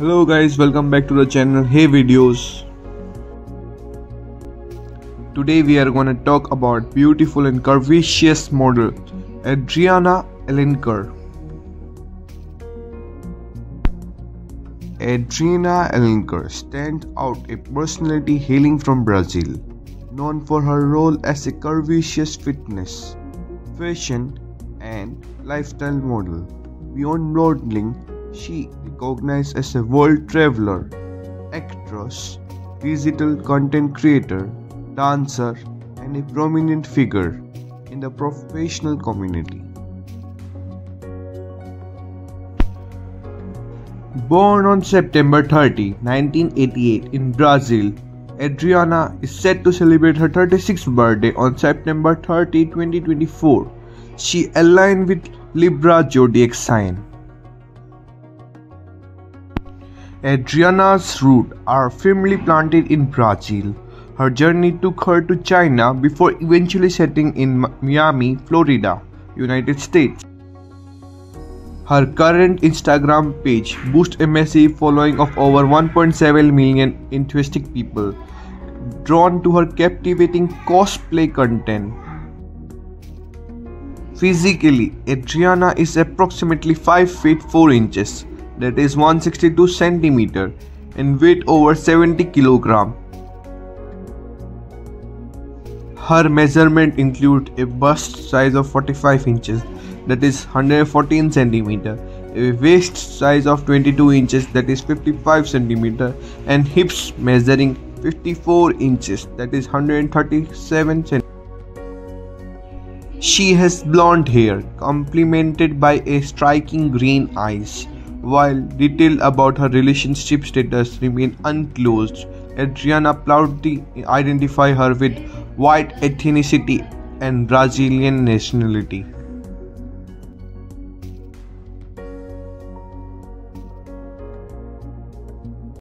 Hello guys, welcome back to the channel Hey Videos. Today we are gonna talk about beautiful and curvaceous model Adriana Alencar. Adriana Alencar stands out a personality hailing from Brazil, known for her role as a curvaceous fitness, fashion and lifestyle model. Beyond modeling, she recognized as a world traveler, actress, digital content creator, dancer, and a prominent figure in the professional community. Born on September 30, 1988 in Brazil, Adriana is set to celebrate her 36th birthday on September 30, 2024. She aligned with Libra zodiac sign. Adriana's roots are firmly planted in Brazil. Her journey took her to China before eventually settling in Miami, Florida, United States. Her current Instagram page boasts a massive following of over 1.7 million enthusiastic people drawn to her captivating cosplay content. Physically, Adriana is approximately 5 feet 4 inches that is 162 centimeter and weight over 70 kilogram. Her measurement include a bust size of 45 inches that is 114 centimeter, a waist size of 22 inches that is 55 centimeter and hips measuring 54 inches that is 137 centimeter. She has blonde hair complemented by a striking green eyes while details about her relationship status remain unclosed, Adriana proudly identifies her with white ethnicity and Brazilian nationality.